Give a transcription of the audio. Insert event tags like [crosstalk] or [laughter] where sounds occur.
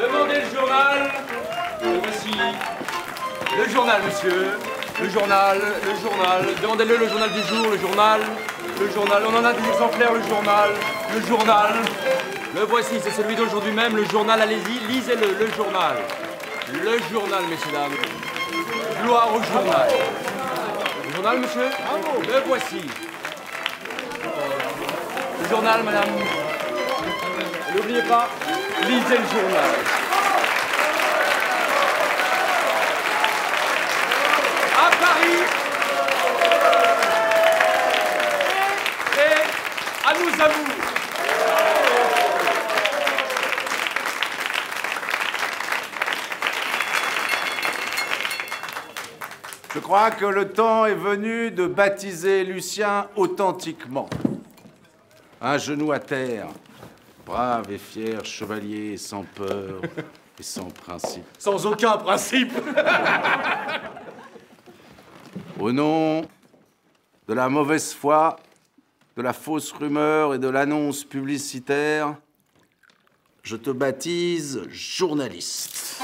Demandez le journal. Le voici. Le journal, monsieur. Le journal, le journal. Demandez-le le journal du jour, le journal. Le journal. On en a des exemplaires, le journal. Le journal. Le voici, c'est celui d'aujourd'hui même, le journal. Allez-y, lisez-le, le journal. Le journal, messieurs, dames. Gloire au journal. Le journal, monsieur Le voici. Le journal, madame. N'oubliez pas, lisez le journal. Paris. Et à nous à vous. Je crois que le temps est venu de baptiser Lucien authentiquement. Un genou à terre, brave et fier chevalier, sans peur et sans principe. Sans aucun principe. [laughs] Au nom de la mauvaise foi, de la fausse rumeur et de l'annonce publicitaire, je te baptise journaliste.